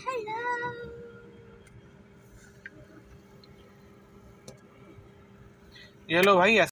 Hello. ये लो भाई